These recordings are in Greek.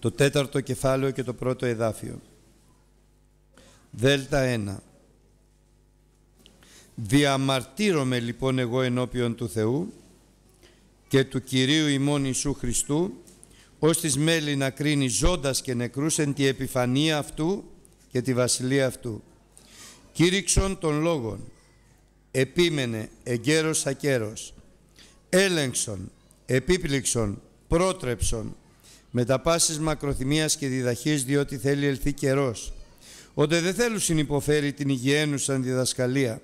το τέταρτο κεφάλαιο και το πρώτο εδάφιο. Δέλτα 1. Διαμαρτύρομαι λοιπόν εγώ ενώπιον του Θεού και του Κυρίου ημών Ιησού Χριστού, ως της μέλη να κρίνει ζώντας και νεκρούς εν τη επιφανία αυτού και τη βασιλεία αυτού. Κήρυξον των λόγων, επίμενε εγκαίρος ακέρος, έλεγξον, επίπληξον, πρότρεψον, με τα πάσης μακροθυμίας και διδαχής διότι θέλει ελθεί καιρός. Ότε δεν θέλουν συνυποφέρει την υγιένουσαν διδασκαλία,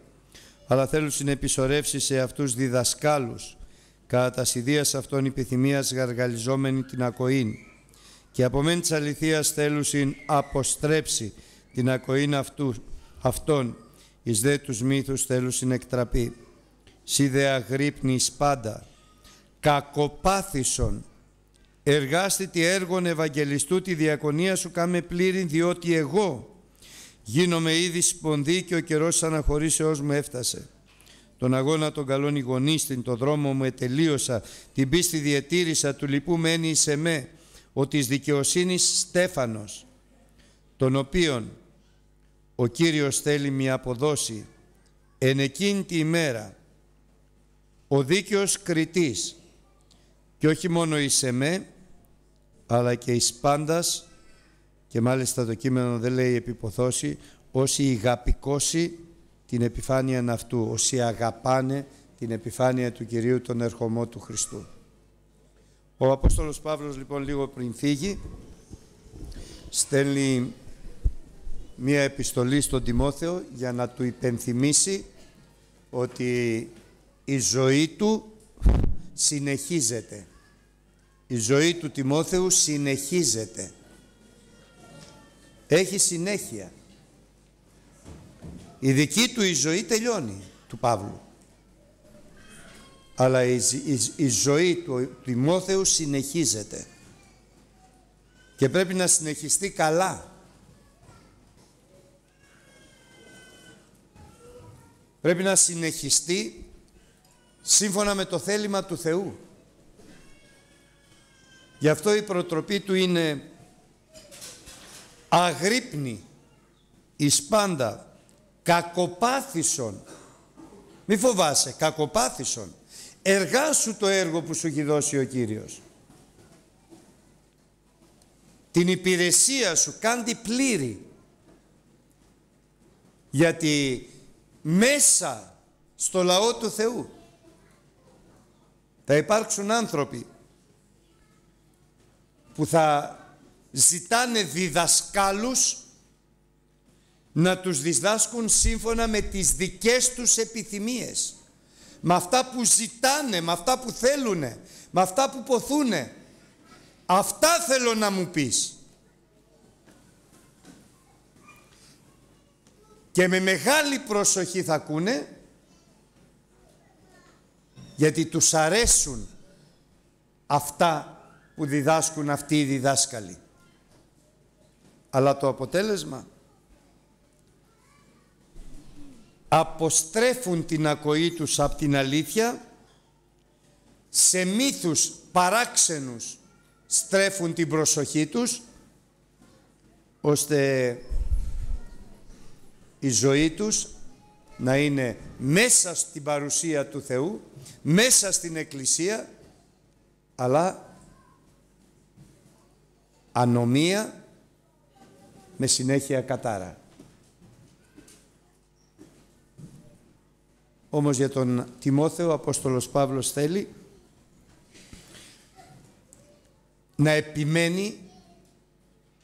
αλλά θέλουν συνεπισορεύσει σε αυτούς διδασκάλους, κατά τας σιδείας αυτών επιθυμίας γαργαλιζόμενη την ακοήν, και από μεν της αληθείας θέλουσιν αποστρέψει την ακοήν αυτού, αυτών, εις δε τους μύθους θέλουσιν εκτραπεί. Σι δε αγρύπνης πάντα, κακοπάθησον, εργάστη τη έργον Ευαγγελιστού τη διακονία σου κάμε πλήρη διότι εγώ γίνομαι ήδη σπονδί και ο καιρός αναχωρήσεώς μου έφτασε. Τον αγώνα των καλών ηγονίστην, το δρόμο μου ετελείωσα, την πίστη διετήρησα, του λοιπού μένει σε με, ο της δικαιοσύνης Στέφανος, τον οποίον ο Κύριος θέλει μια αποδόση εν εκείνη τη ημέρα, ο δίκαιος κριτής και όχι μόνο εις εμέ, αλλά και εις πάντας και μάλιστα το κείμενο δεν λέει επιποθώσει, όσοι ηγαπικώσει την επιφάνεια αυτού, όσοι αγαπάνε την επιφάνεια του Κυρίου τον ερχομό του Χριστού. Ο Απόστολος Παύλος λοιπόν λίγο πριν φύγει στέλνει μία επιστολή στον Τιμόθεο για να του υπενθυμίσει ότι η ζωή του συνεχίζεται. Η ζωή του Τιμόθεου συνεχίζεται. Έχει συνέχεια. Η δική του η ζωή τελειώνει, του Παύλου. Αλλά η, η ζωή του Τιμόθεου συνεχίζεται. Και πρέπει να συνεχιστεί καλά. Πρέπει να συνεχιστεί σύμφωνα με το θέλημα του Θεού. Γι' αυτό η προτροπή του είναι αγρύπνη εις πάντα κακοπάθησον. Μη φοβάσαι κακοπάθησον. Εργάσου το έργο που σου έχει δώσει ο Κύριος. Την υπηρεσία σου κάντη πλήρη. Γιατί μέσα στο λαό του Θεού θα υπάρξουν άνθρωποι που θα ζητάνε διδασκάλους να τους διδάσκουν σύμφωνα με τις δικές τους επιθυμίες. Με αυτά που ζητάνε, με αυτά που θέλουν, με αυτά που ποθούν. Αυτά θέλω να μου πεις. Και με μεγάλη προσοχή θα ακούνε γιατί τους αρέσουν αυτά που διδάσκουν αυτοί οι διδάσκαλοι. Αλλά το αποτέλεσμα; Αποστρέφουν την ακοή τους από την αλήθεια σε μύθους παράξενους στρέφουν την προσοχή τους ώστε η ζωή τους να είναι μέσα στην παρουσία του Θεού, μέσα στην Εκκλησία, αλλά ανομία με συνέχεια κατάρα. Όμως για τον Τιμόθεο ο Απόστολος Παύλος θέλει να επιμένει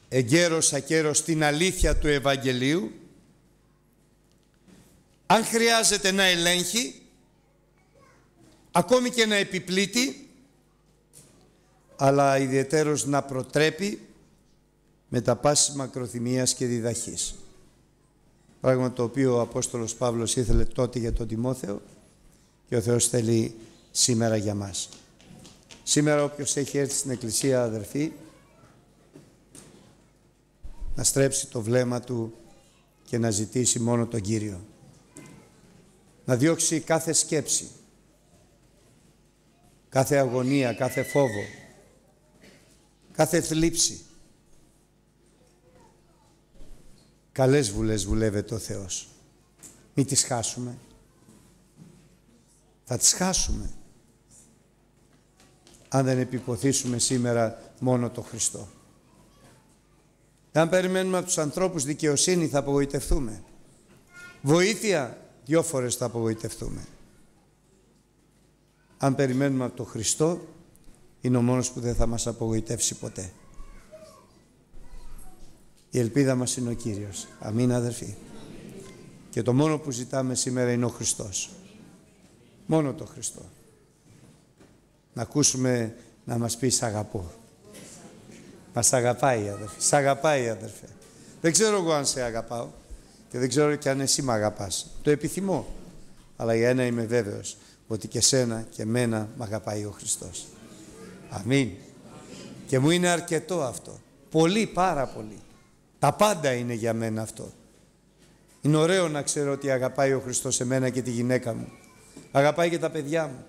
εγκαίρος ακέρος στην αλήθεια του Ευαγγελίου αν χρειάζεται να ελέγχει ακόμη και να επιπλήττει αλλά ιδιαιτέρως να προτρέπει με τα πάση μακροθυμίας και διδαχής. Πράγμα το οποίο ο Απόστολος Παύλος ήθελε τότε για τον Τιμόθεο και ο Θεός θέλει σήμερα για μας. Σήμερα όποιος έχει έρθει στην Εκκλησία αδερφή να στρέψει το βλέμμα του και να ζητήσει μόνο τον Κύριο. Να διώξει κάθε σκέψη, κάθε αγωνία, κάθε φόβο, κάθε θλίψη. Καλές βουλές βουλεύεται ο Θεός. Μην τις χάσουμε. Θα τις χάσουμε. Αν δεν επιποθήσουμε σήμερα μόνο το Χριστό. Αν περιμένουμε από τους ανθρώπους δικαιοσύνη θα απογοητευτούμε. Βοήθεια δυο φορές θα απογοητευτούμε. Αν περιμένουμε από τον Χριστό είναι ο μόνος που δεν θα μας απογοητεύσει ποτέ. Η ελπίδα μας είναι ο Κύριος. Αμήν αδερφοί. Και το μόνο που ζητάμε σήμερα είναι ο Χριστός. Μόνο το Χριστό. Να ακούσουμε να μας πει «Σ' αγαπώ». Μας αγαπάει αδερφέ. Σ' αγαπάει αδερφέ. Δεν ξέρω εγώ αν σε αγαπάω και δεν ξέρω και αν εσύ με αγαπάς. Το επιθυμώ. Αλλά για ένα είμαι βέβαιος ότι και σένα και μένα με αγαπάει ο Χριστός. Αμήν. Και μου είναι αρκετό αυτό. Πολύ, πάρα πολύ. Τα πάντα είναι για μένα αυτό. Είναι ωραίο να ξέρω ότι αγαπάει ο Χριστός εμένα και τη γυναίκα μου. Αγαπάει και τα παιδιά μου.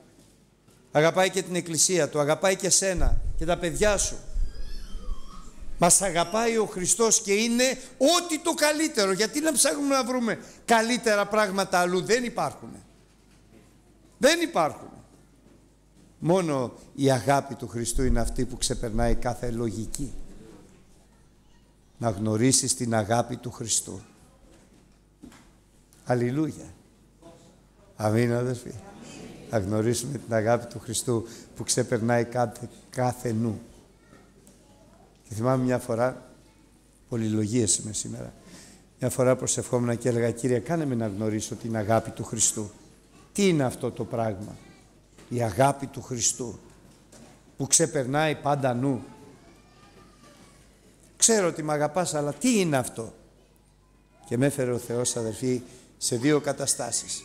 Αγαπάει και την εκκλησία του. Αγαπάει και σένα και τα παιδιά σου. Μας αγαπάει ο Χριστός και είναι ό,τι το καλύτερο. Γιατί να ψάχνουμε να βρούμε καλύτερα πράγματα αλλού; Δεν υπάρχουν. Δεν υπάρχουν. Μόνο η αγάπη του Χριστού είναι αυτή που ξεπερνάει κάθε λογική. Να γνωρίσεις την αγάπη του Χριστού. Αλληλούια. Αμήν αδερφοί. Να γνωρίσουμε την αγάπη του Χριστού που ξεπερνάει κάθε, κάθε νου. Και θυμάμαι μια φορά, πολυλογίες είμαι σήμερα, μια φορά προσευχόμουν και έλεγα Κύριε κάνε με να γνωρίσω την αγάπη του Χριστού. Τι είναι αυτό το πράγμα; Η αγάπη του Χριστού που ξεπερνάει πάντα νου. Ξέρω ότι με αγαπάς αλλά τι είναι αυτό; Και με έφερε ο Θεός αδερφοί σε δύο καταστάσεις.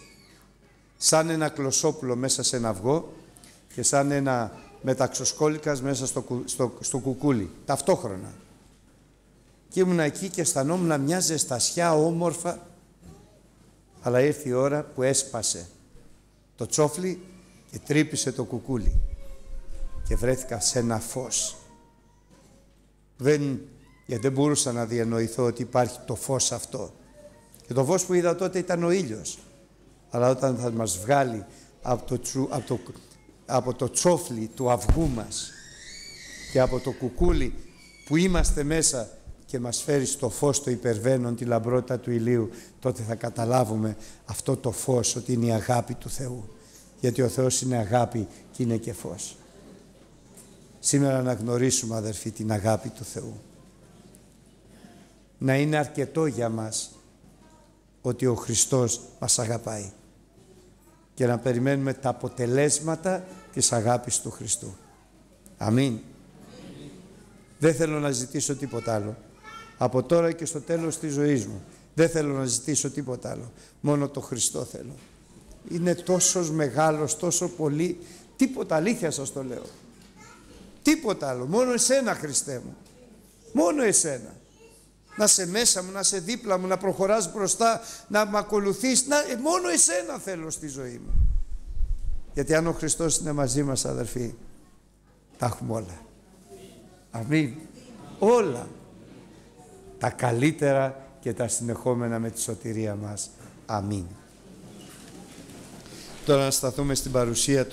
Σαν ένα κλωσόπουλο μέσα σε ένα αυγό και σαν ένα μεταξοσκόλικας μέσα στο, στο, στο κουκούλι, ταυτόχρονα. Και ήμουν εκεί και αισθανόμουν μια ζεστασιά όμορφα, αλλά ήρθε η ώρα που έσπασε το τσόφλι και τρύπησε το κουκούλι και βρέθηκα σε ένα φως. Δεν, γιατί δεν μπορούσα να διανοηθώ ότι υπάρχει το φως αυτό. Και το φως που είδα τότε ήταν ο ήλιος. Αλλά όταν θα μας βγάλει από το, τσου, από το, από το τσόφλι του αυγού μας και από το κουκούλι που είμαστε μέσα και μας φέρει στο φως το υπερβαίνον, τη λαμπρότητα του ηλίου, τότε θα καταλάβουμε αυτό το φως ότι είναι η αγάπη του Θεού. Γιατί ο Θεός είναι αγάπη και είναι και φως. Σήμερα να γνωρίσουμε αδερφοί την αγάπη του Θεού. Να είναι αρκετό για μας ότι ο Χριστός μας αγαπάει και να περιμένουμε τα αποτελέσματα της αγάπης του Χριστού. Αμήν. Δεν θέλω να ζητήσω τίποτα άλλο. Από τώρα και στο τέλος της ζωής μου. Δεν θέλω να ζητήσω τίποτα άλλο. Μόνο το Χριστό θέλω. Είναι τόσος μεγάλος, τόσο πολύ. Τίποτα αλήθεια σας το λέω. Τίποτα άλλο. Μόνο εσένα Χριστέ μου. Μόνο εσένα να σε μέσα μου, να σε δίπλα μου, να προχωράς μπροστά, να με ακολουθείς. Να, ε, μόνο εσένα θέλω στη ζωή μου. Γιατί αν ο Χριστός είναι μαζί μας αδερφοί, τα έχουμε όλα. Αμήν. Όλα. Τα καλύτερα και τα συνεχόμενα με τη σωτηρία μας. Αμήν. Τώρα να σταθούμε στην παρουσία του.